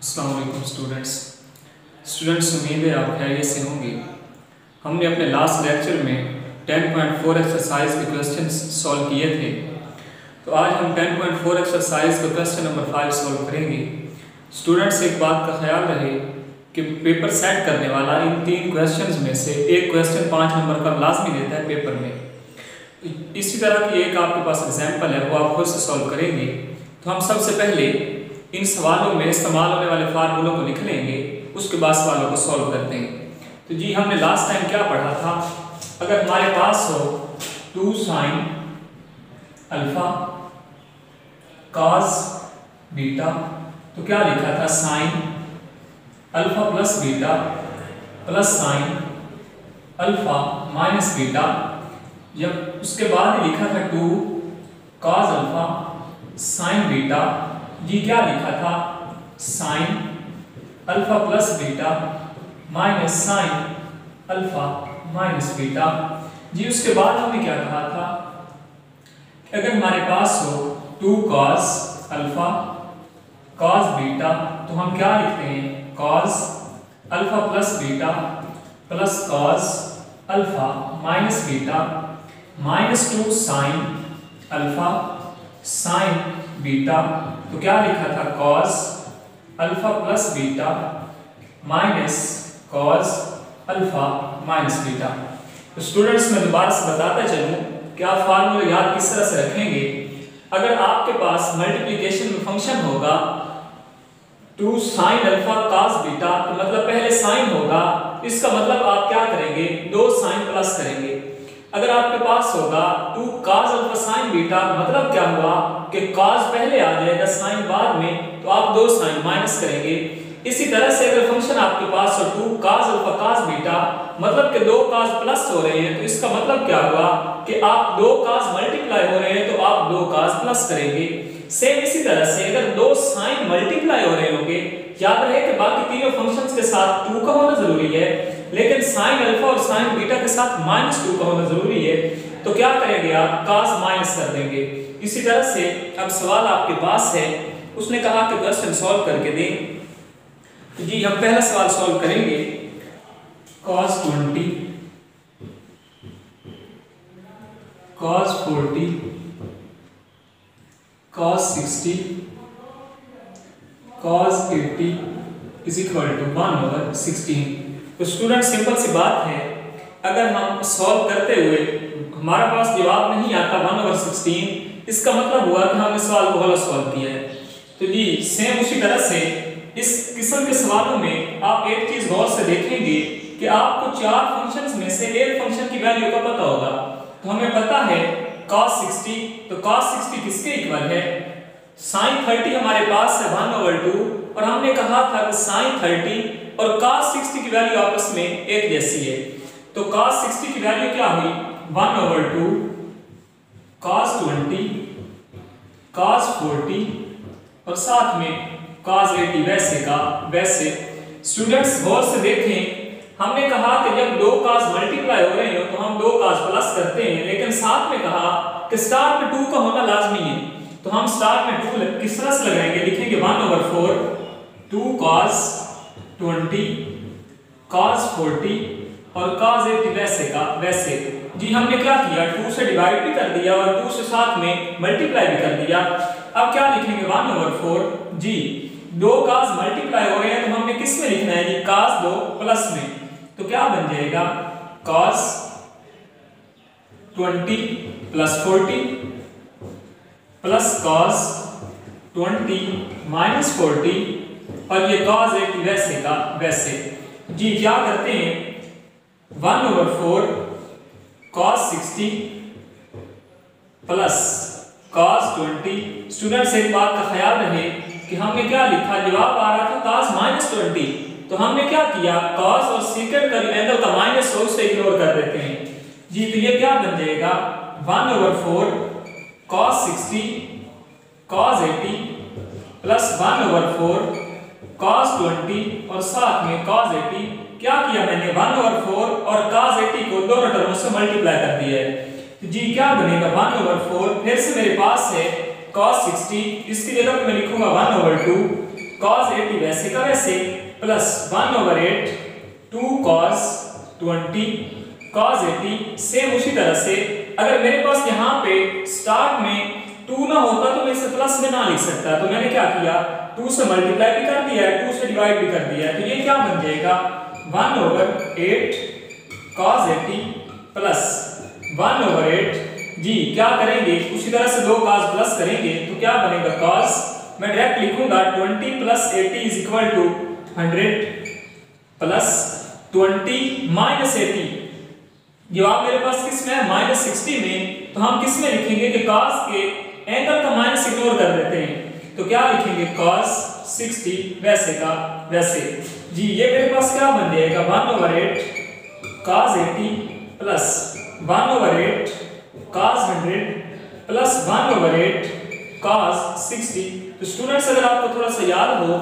Aslam students students उम्मीद है आप खैरियत से होंगे। हमने अपने लास्ट लेक्चर में 10.4 एक्सरसाइज के क्वेश्चन सॉल्व किए थे। तो आज हम 10.4 एक्सरसाइज का क्वेश्चन नंबर फाइव सॉल्व करेंगे। स्टूडेंट्स एक बात का ख्याल रहे कि पेपर सेट करने वाला इन तीन क्वेश्चंस में से एक क्वेश्चन पाँच नंबर का लाजमी देता है पेपर में। इसी तरह की एक आपके पास एग्ज़ाम्पल है, वो आप खुद से सॉल्व करेंगे। तो हम सबसे पहले इन सवालों में, इस्तेमाल होने वाले फार्मूलों को लिख लेंगे उसके बाद सवालों को सॉल्व करते हैं। तो जी, हमने लास्ट टाइम क्या पढ़ा था? अगर हमारे पास हो two sine alpha cos beta तो क्या लिखा था? Sine alpha plus beta plus sine alpha minus beta जब उसके बाद लिखा था two cos alpha sine beta जी क्या लिखा था? Sine alpha plus beta minus sine alpha minus beta. जी, उसके बाद हमने क्या कहा था? अगर हमारे पास हो two cos alpha cos beta तो हम क्या लिखते हैं? Cos alpha plus beta plus cos alpha minus beta. Minus two sine alpha, sine beta तो क्या लिखा था? Cos alpha plus beta minus cos alpha minus beta. तो स्टूडेंट्स मैं दोबारा से बताता चलूँ कि आप फार्मूला याद किस तरह से रखेंगे? अगर आपके पास मल्टीप्लिकेशन में फ़ंक्शन होगा two sine alpha cos beta तो मतलब पहले साइन होगा, इसका मतलब आप क्या करेंगे? दो साइन प्लस करेंगे। अगर आपके पास होगा two cos alpha sin beta मतलब क्या हुआ कि cos पहले आ जाएगा sin बाद में तो आप दो sin माइनस करेंगे। इसी तरह से अगर फ़ंक्शन आपके पास हो two cos alpha cos beta मतलब कि दो काज प्लस हो रहे हैं तो इसका मतलब क्या हुआ कि आप दो काज मल्टीप्लाई हो रहे हैं तो आप दो काज प्लस करेंगे। सेम इसी तरह से अगर दो साइन मल्टीप्लाई हो रहे होंगे, याद रहे कि बाकी तीनों फ़ंक्शंस के साथ टू का होना ज़रूरी है लेकिन साइन अल्फ़ा और साइन बीटा के साथ माइनस टू का होना ज़रूरी है। तो क्या करेंगे आप? कास माइनस कर देंगे। इसी तरह से अब सवाल आपके पास है। उसने कहा कि क्वेश्चन सॉल्व करके दें। तो जी, हम पहला सवाल सॉल्व करेंगे। cos 20 cos 40 cos 60 cos 80 is equal to 1 over 16 तो स्टूडेंट सिंपल सी बात है, अगर हम सॉल्व करते हुए हमारे पास जवाब नहीं आता वन ओवर सिक्सटीन इसका मतलब हुआ कि हमने सवाल को गलत सॉल्व किया है। तो जी सेम उसी तरह से इस किस्म के सवालों में आप एक चीज़ गौर से देखेंगे कि आपको चार फ़ंक्शंस में से एक फ़ंक्शन की वैल्यू का पता होगा। तो हमें पता है cos 60 तो cos 60 किसके इक्वल है? Sin 30 हमारे पास है 1 ओवर 2 और हमने कहा था कि sin 30 और cos 60 की वैल्यू आपस में एक जैसी है। तो cos 60 की वैल्यू क्या हुई? 1 ओवर 2 cos 20 cos 40 और साथ में cos 80 वैसे का, वैसे। स्टूडेंट्स गौर से देखें, हमने कहा कि जब दो cos मल्टीप्लाई हो रहे हो तो हम दो cos प्लस करते हैं, लेकिन साथ में कहा कि स्टार में 2 का होना लाजमी है। तो हम स्टार में 2 किस तरह से लगाएँगे? लिखेंगे 1 ओवर 4 2 cos 20 cos 40 और cos 80 वैसे का वैसे। जी हमने क्या किया? टू से डिवाइड भी कर दिया और टू से साथ में मल्टीप्लाई भी कर दिया। अब क्या लिखेंगे? 1 ओवर 4 जी, दो cos मल्टीप्लाई हो रहे हैं तो हमने किसमें लिखना है? जी, cos 2 प्लस में। तो क्या बन जाएगा? cos 20 plus 40 plus cos twenty minus 40 और ये cos 80 वैसे का वैसे। जी, क्या करते हैं? 1 over 4 cos 60 plus cos 20 students एक बात का ख्याल रहे कि हमने क्या लिखा? जवाब आ रहा था cos माइनस ट्वेंटी तो हमने क्या किया? Cos और secant का एंगल का माइनस हो उसे इग्नोर कर देते हैं। जी तो ये क्या बन जाएगा? One over 4 cos 60 cos 80 plus one over 4 cos 20 और साथ में cos 80 क्या किया मैंने? 1 ओवर 4 और cos 80 को दोनों टर्मों से मल्टीप्लाई कर दिया है। तो जी, क्या बनेगा? 1 ओवर 4 फिर से मेरे पास है cos 60 इसकी जगह पे मैं लिखूँगा 1 ओवर 2 कॉस एटी वैसे का वैसे, plus one over eight, two cos twenty, cos eighty, same उसी तरह से। अगर मेरे पास यहाँ पे स्टार्ट में टू ना होता तो मैं इसे प्लस में ना लिख सकता। तो मैंने क्या किया? टू से मल्टीप्लाई भी कर दिया है, टू से डिवाइड भी कर दिया है। तो ये क्या बन जाएगा? One over eight cos eighty plus one over eight जी क्या करेंगे? उसी तरह से दो कॉस प्लस करेंगे तो क्या बनेगा कॉस मैं डायरेक्ट लिखूँगा twenty plus eighty is equal to hundred plus twenty minus eighty जवाब मेरे पास किसमें है? माइनस सिक्सटी में। तो हम किसमें लिखेंगे कि कॉस के एंगल का माइनस इग्नोर कर देते हैं। तो क्या लिखेंगे? Cos 60 वैसे का वैसे। जी, ये मेरे पास क्या बन जाएगा? One over eight cos 80 plus one over eight cos 100 plus one over eight cos 60 तो स्टूडेंट्स अगर आपको थोड़ा सा याद हो,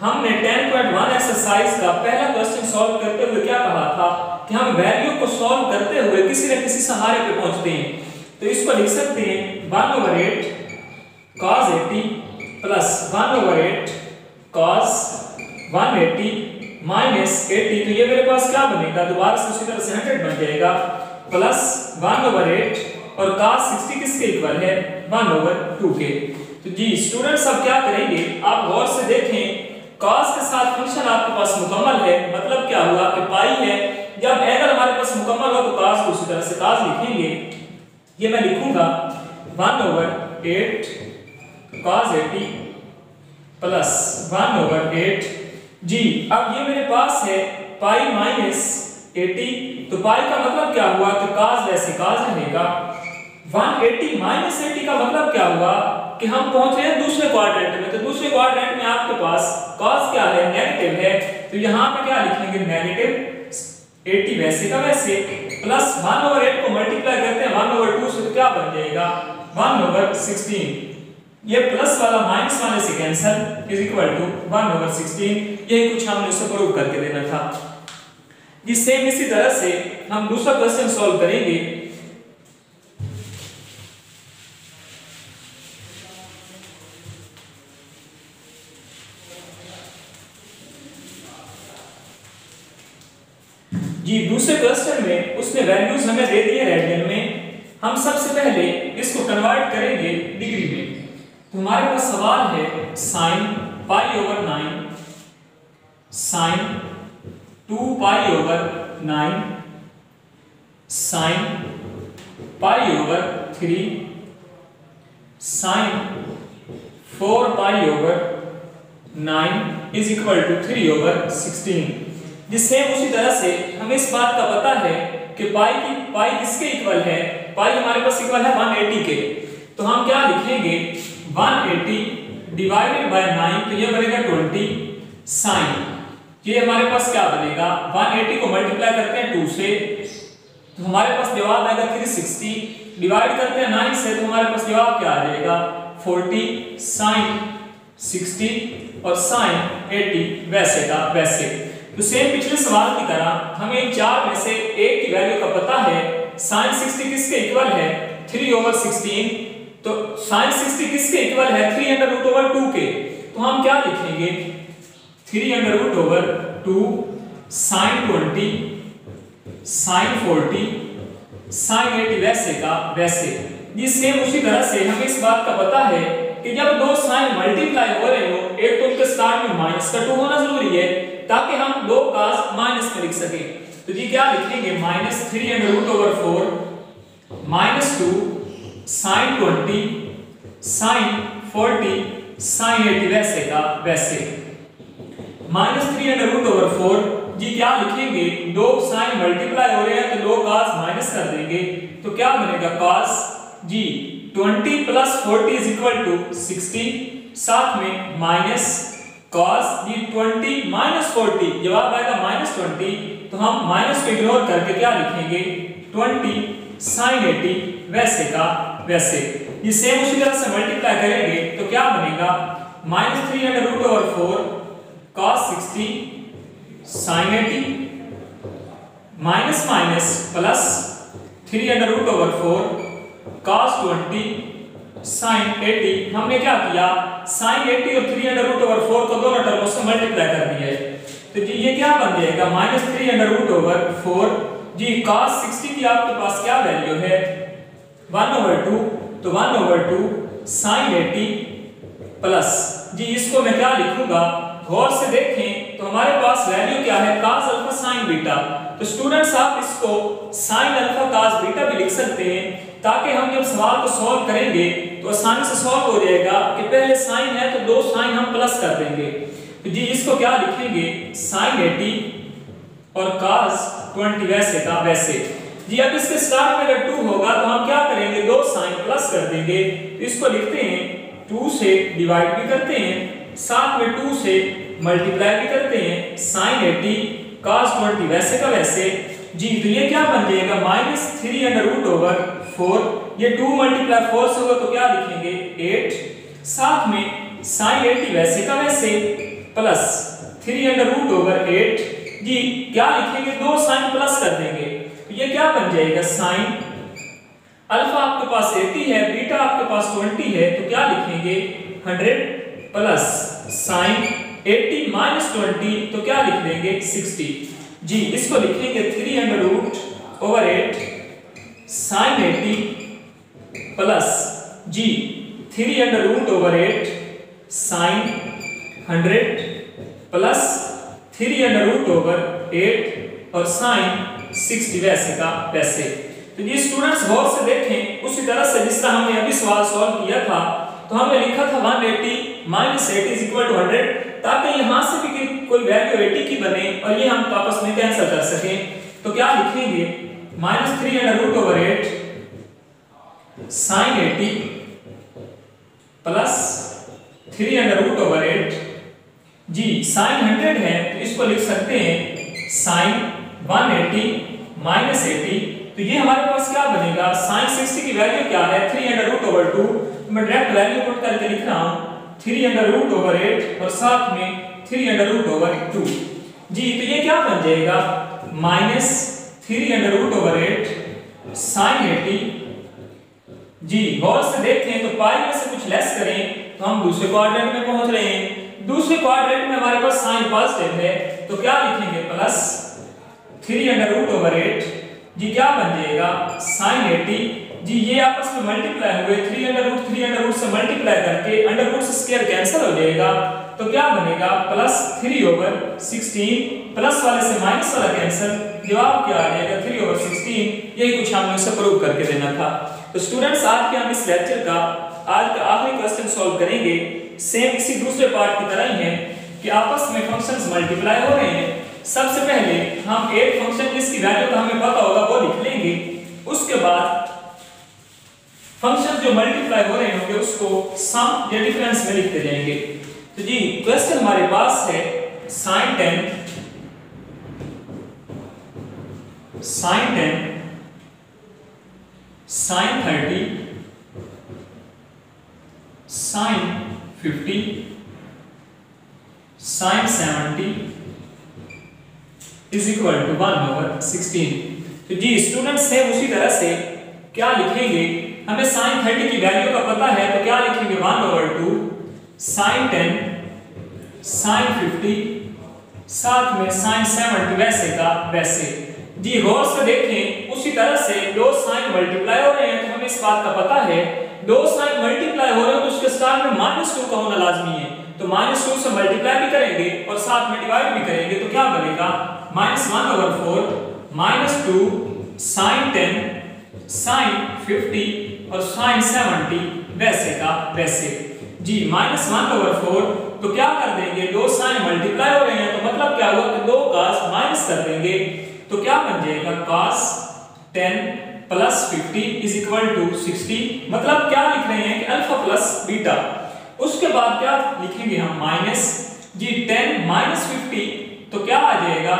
हमने 10.1 एक्सरसाइज का पहला क्वेश्चन सॉल्व करते हुए क्या कहा था कि हम वैल्यू को सॉल्व करते हुए किसी न किसी सहारे पे पहुँचते हैं। तो इसको लिख सकते हैं one over eight cos 80 plus one over eight cos 180 minus 80 तो ये मेरे पास क्या बनेगा? दोबारा से उसी तरह से 100 बन जाएगा। प्लस वन ओवर एट और cos 60 किसके इक्वल है? वन ओवर टू के। तो जी स्टूडेंट्स अब क्या करेंगे? आप गौर से देखें, cos के साथ फ़ंक्शन आपके पास मुकम्मल है। मतलब क्या हुआ? कि पाई है। जब एंगल हमारे पास मुकम्मल हो तो cos को उसी तरह से cos लिखेंगे। ये मैं लिखूँगा one over eight cos eighty plus one over eight जी अब ये मेरे पास है पाई माइनस एटी तो पाई का मतलब क्या हुआ? कि cos वैसे cos रहेगा 180 माइनस एटी का मतलब क्या हुआ? कि हम पहुँचे हैं दूसरे क्वाड्रेंट में। तो दूसरे क्वाड्रेंट में आपके पास cos क्या है? नेगेटिव है। तो यहाँ पे क्या लिखेंगे? नेगेटिव 80 वैसे का वैसे। प्लस वन ओवर एट को मल्टीप्लाई करते हैं, वन ओवर टू से तो क्या बन जाएगा? वन ओवर 16 ये प्लस वाला माइनस वाले से cancel is equal to one over 16 यही कुछ हमने उससे प्रूव करके देना था। सेम इसी तरह से हम दूसरा क्वेश्चन सॉल्व करेंगे। जी, दूसरे क्वेश्चन में उसने वैल्यूज़ हमें दे दिए रेडियन में हम सबसे पहले इसको कन्वर्ट करेंगे डिग्री में। तो हमारे पास सवाल है sine pi over nine sine two pi over nine sine pi over three sine four pi over nine is equal to three over sixteen जिससे उसी तरह से हमें इस बात का पता है कि पाई की, पाई किसके इक्वल है? पाई हमारे पास इक्वल है 180 के। तो हम क्या लिखेंगे? 180 डिवाइडेड बाय 9 तो ये बनेगा 20 साइन ये हमारे पास क्या बनेगा? 180 को मल्टीप्लाई करते हैं 2 से। तो हमारे पास जवाब आएगा 360 डिवाइड करते हैं 9 से तो हमारे पास जवाब क्या आ जाएगा? 40 साइन 60 और साइन 80 वैसे का वैसे। तो सेम पिछले सवाल की तरह, हमें चार में से एक की वैल्यू का पता है साइन 60 किसके इक्वल है? 3 ओवर 16 तो साइन 60 किसके इक्वल है? 3 अंडर रूट ओवर 2 के। तो हम क्या लिखेंगे? 3 under root over 2 sine 20 sine 40 sine 80 वैसे का वैसे। ये सेम उसी तरह से हमें इस बात का पता है कि जब दो साइन मल्टीप्लाई हो रहे हो, एक तो उनके स्टार्ट में माइनस का टू होना ज़रूरी है ताकि हम दो कास माइनस में लिख सके। तो जी क्या लिखेंगे? Minus three and root over four minus two sine twenty sine forty sine eighty वैसे का वैसे। Minus three and root over four जी क्या लिखेंगे? दो साइन मल्टीप्लाई हो रहे हैं तो दो कास माइनस कर देंगे। तो क्या बनेगा कास जी 20 plus forty is equal to sixty साथ में माइनस cos ये 20 माइनस फोर्टी जवाब आएगा माइनस ट्वेंटी तो हम माइनस को इग्नोर करके क्या लिखेंगे? 20 साइन 80 वैसे का वैसे। ये सेम उसी तरह से मल्टीप्लाई करेंगे तो क्या बनेगा? Minus three under root over four cos sixty sine eighty minus minus plus three under root over four cos twenty sine 80 हमने क्या किया? साइन 80 और 3 अंडर रूट ओवर 4 को दोनों टर्मों से मल्टीप्लाई कर दिया है तो जी, ये क्या बन जाएगा? Minus three under root over four जी, cos 60 की आपके पास क्या वैल्यू है? 1 ओवर 2 तो 1 ओवर 2 साइन 80 प्लस जी, इसको मैं क्या लिखूँगा? गौर से देखें तो हमारे पास वैल्यू क्या है? cos अल्फ़ा sin बीटा तो स्टूडेंट्स आप इसको sin अल्फ़ा cos बीटा भी लिख सकते हैं, ताकि हम जब सवाल को सॉल्व करेंगे तो आसानी से सॉल्व हो जाएगा कि पहले sin है तो दो sin हम प्लस कर देंगे। तो जी, इसको क्या लिखेंगे? sin 80 और cos 20 वैसे का वैसे। जी, अब इसके स्टार्ट में अगर 2 होगा तो हम क्या करेंगे? दो sin प्लस कर देंगे। तो इसको लिखते हैं 2 से डिवाइड भी करते हैं, साथ में टू से मल्टीप्लाई भी करते हैं साइन एटी कास ट्वेंटी वैसे का वैसे। जी तो ये क्या बन जाएगा? Minus three under root over four ये टू मल्टीप्लाई फोर से होगा तो क्या लिखेंगे एट साथ में साइन एटी वैसे का वैसे plus three under root over eight जी, क्या लिखेंगे? दो साइन प्लस कर देंगे। ये क्या बन जाएगा? साइन अल्फ़ा आपके पास 80 है बीटा आपके पास 20 है तो क्या लिखेंगे? 100 प्लस साइन 80 माइनस ट्वेंटी तो क्या लिख देंगे? 60 जी, इसको लिखेंगे three under root over eight sine 80 plus जी, three under root over eight, sine 100 plus three under root over eight और साइन 60 वैसे का वैसे। तो ये स्टूडेंट्स गौर से देखें, उसी तरह से जिस तरह हमने अभी सवाल सॉल्व किया था तो हमने लिखा था 180 minus eight is equal to hundred ताकि यहाँ से भी कोई वैल्यू एटी की बने और ये हम आपस में कैंसिल कर सकें। तो क्या लिखेंगे? Minus three under root over eight sine eighty plus three under root over eight जी साइन हंड्रेड है तो इसको लिख सकते हैं sine one eighty minus eighty तो ये हमारे पास क्या बनेगा? साइन सिक्सटी की वैल्यू क्या है? Three under root over two मैं डायरेक्ट वैल्यू पुट करके लिख रहा हूँ three under root over eight और साथ में three under root over two जी तो ये क्या बन जाएगा? Minus three under root over eight sine eighty जी, गौर से देखें तो पाई में से कुछ लेस करें तो हम दूसरे क्वाड्रेंट में पहुँच रहे हैं। दूसरे क्वाड्रेंट में हमारे पास साइन पॉजिटिव है तो क्या लिखेंगे plus three under root over eight जी, क्या बन जाएगा? साइन एटी जी, ये आपस में मल्टीप्लाई हुए three under root three under root से मल्टीप्लाई करके अंडर रूट से स्क्वायर कैंसिल हो जाएगा। तो क्या बनेगा? Plus three over sixteen plus वाले से माइनस वाला कैंसिल जवाब क्या आ जाएगा? थ्री ओवर सिक्सटीन यही कुछ हमने उसे प्रूव करके देना था। तो स्टूडेंट्स आज के हम इस लेक्चर का, आज का आखिरी क्वेश्चन सॉल्व करेंगे। सेम इसी दूसरे पार्ट की तरह ही है कि आपस में फ़ंक्शंस मल्टीप्लाई हो रहे हैं। सबसे पहले हम एक फ़ंक्शन जिसकी वैल्यू का हमें पता होगा, वो लिख लेंगे। उसके बाद फ़ंक्शन जो मल्टीप्लाई हो रहे होंगे, उसको सम या डिफरेंस में लिखते जाएँगे। तो जी क्वेश्चन हमारे पास है sine ten sine ten sine thirty sine fifty sine seventy is equal to one over sixteen तो जी स्टूडेंट्स सेम उसी तरह से क्या लिखेंगे? हमें साइन थर्टी की वैल्यू का पता है तो क्या लिखेंगे? One over two sine ten, sine fifty, साथ में साइन सेवेंटी वैसे का वैसे। जी, गौर से देखें, उसी तरह से दो साइन मल्टीप्लाई हो रहे हैं तो हमें इस बात का पता है, दो साइन मल्टीप्लाई हो रहे हैं तो उसके स्टार्ट में माइनस टू का होना लाजमी है। तो माइनस टू से मल्टीप्लाई भी करेंगे और साथ में डिवाइड भी करेंगे तो क्या बनेगा? Minus one over four minus two, sine ten, sine fifty और साइन सेवेंटी वैसे का वैसे। जी, माइनस वन ओवर फोर तो क्या कर देंगे? दो साइन मल्टीप्लाई हो रहे हैं तो मतलब क्या हुआ कि दो कास माइनस कर देंगे। तो क्या बन जाएगा? Cos ten plus fifty is equal to sixty मतलब क्या लिख रहे हैं कि अल्फ़ा प्लस बीटा उसके बाद क्या लिखेंगे हम? माइनस जी टेन माइनस फिफ्टी तो क्या आ जाएगा?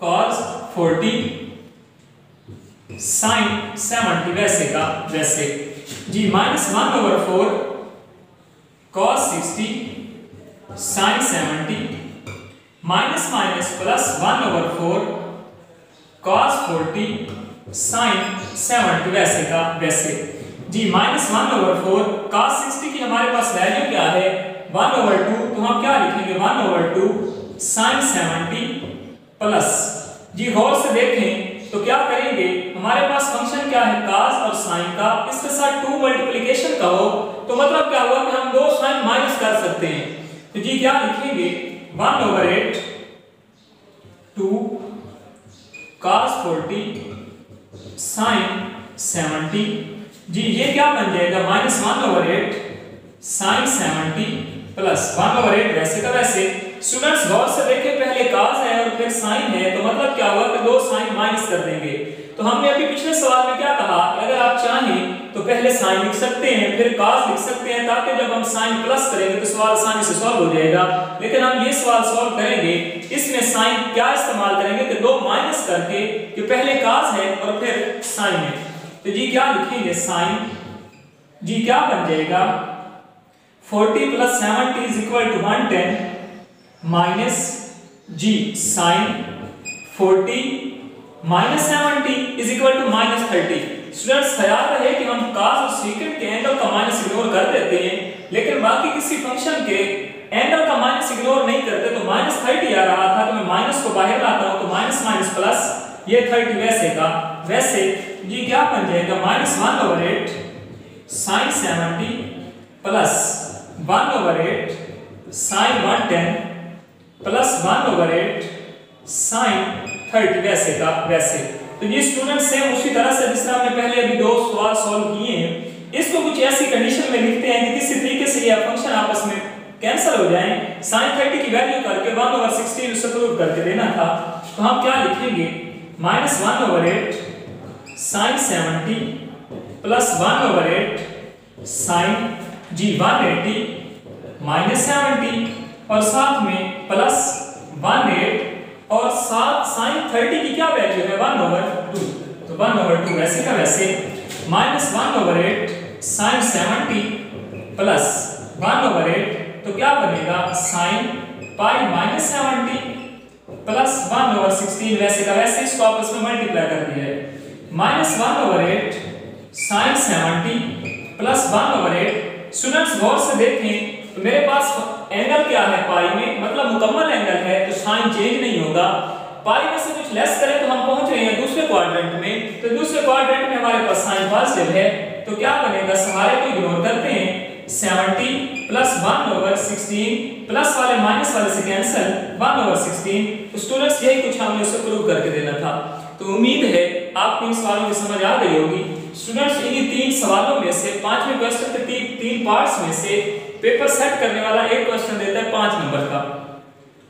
कॉस फोर्टी साइन सेवेंटी वैसे का, वैसे। जी minus one over four cos sixty sine seventy minus minus plus one over four cos forty sine seventy वैसे का, वैसे। जी minus one over four cos sixty की हमारे पास वैल्यू क्या है? वन ओवर टू तो हम क्या लिखेंगे? One over two sine seventy plus जी, गौर से देखें तो क्या करेंगे? हमारे पास फ़ंक्शन क्या है? कास और साइन का। इसके साथ टू मल्टीप्लीकेशन का हो तो मतलब क्या हुआ कि हम दो साइन माइनस कर सकते हैं। तो जी क्या लिखेंगे? One over eight two cos forty sine seventy जी, ये क्या बन जाएगा? Minus one over eight sine seventy plus one over eight वैसे का वैसे। स्टूडेंट्स गौर से देखें, पहले काज है और फिर साइन है तो मतलब क्या हुआ कि दो साइन माइनस कर देंगे। तो हमने अभी पिछले सवाल में क्या कहा, अगर आप चाहें तो पहले साइन लिख सकते हैं, फिर काज लिख सकते हैं, ताकि जब हम साइन प्लस करेंगे तो सवाल आसानी से सॉल्व हो जाएगा। लेकिन हम ये सवाल सॉल्व करेंगे, इसमें साइन क्या इस्तेमाल करेंगे कि दो माइनस करके, कि पहले काज है और फिर साइन है। तो जी क्या लिखेंगे साइन? जी क्या बन जाएगा? 40 plus 70 is equal to 110 minus ji sine forty minus seventy is equal to minus thirty. Students, ख्याल रहे कि हम कास और सीकेंड के एंगल का माइनस इग्नोर कर देते हैं, लेकिन बाकी किसी फ़ंक्शन के एंगल का माइनस इग्नोर नहीं करते तो माइनस थर्टी आ रहा था तो मैं माइनस को बाहर लाता हूँ तो माइनस माइनस प्लस ये थर्टी वैसे का वैसे ये क्या बन जाएगा? Minus one over eight sine seventy plus one over eight sine one ten plus one over eight, sine thirty वैसे का, वैसे। तो ये स्टूडेंट सेम उसी तरह से जिस तरह पहले अभी दो सवाल सॉल्व किए हैं, इसको कुछ ऐसी कंडीशन में लिखते हैं कि किसी तरीके से ये फ़ंक्शन आपस में कैंसिल हो जाए, साइन थर्टी की वैल्यू करके वन ओवर सिक्सटीन उसे प्रूव करके देना था तो हम क्या लिखेंगे? Minus one over eight, sine seventy plus one over eight, sine जी वन एटी, माइनस सेवेंटी और साथ में प्लस वन एट और साथ साइन थर्टी की क्या वैल्यू है? वन ओवर टू तो वन ओवर टू वैसे का वैसे minus one over eight sine seventy plus one over eight तो क्या बनेगा? Sine pi minus seventy plus one over sixteen वैसे का वैसे, इसको आपस में मल्टीप्लाई कर दिया है। Minus one over eight sine seventy plus one over eight students गौर से देखें तो मेरे पास एंगल क्या है? पाई में मतलब मुकम्मल एंगल है तो साइन चेंज नहीं होगा। पाई में से कुछ लेस करें तो हम पहुँच रहे हैं दूसरे क्वाड्रेंट में। तो दूसरे क्वाड्रेंट में हमारे पास साइन पॉजिटिव है। तो क्या बनेगा? सहारे को इग्नोर करते हैं। 70 प्लस 1 ओवर 16 प्लस वाले माइनस वाले से कैंसिल 1 ओवर 16 तो स्टूडेंट्स यही कुछ हमने उसे प्रूव करके देना था। तो उम्मीद है, आपको इन सवालों की समझ आ गई होगी। स्टूडेंट्स इन्हीं तीन सवालों में से, पाँचवें क्वेश्चन के तीन पार्ट्स में से पेपर सेट करने वाला एक क्वेश्चन देता है पाँच नंबर का।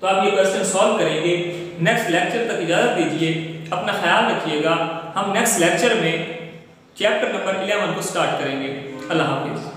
तो आप ये क्वेश्चन सॉल्व करेंगे। नेक्स्ट लेक्चर तक इजाज़त दीजिए। अपना ख्याल रखिएगा। हम नेक्स्ट लेक्चर में चैप्टर नंबर 11 को स्टार्ट करेंगे। अल्लाह हाफिज़।